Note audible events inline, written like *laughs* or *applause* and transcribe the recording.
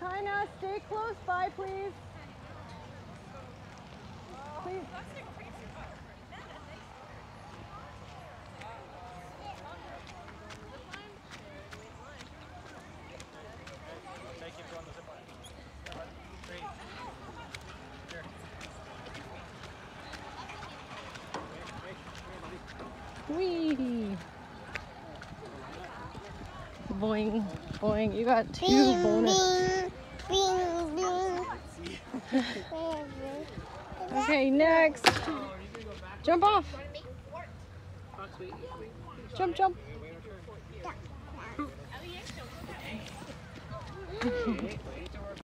Jenna, stay close by, please. Please. Wee. Boing, boing. You got two bonus. Okay, next. Jump off. Jump, jump. *laughs*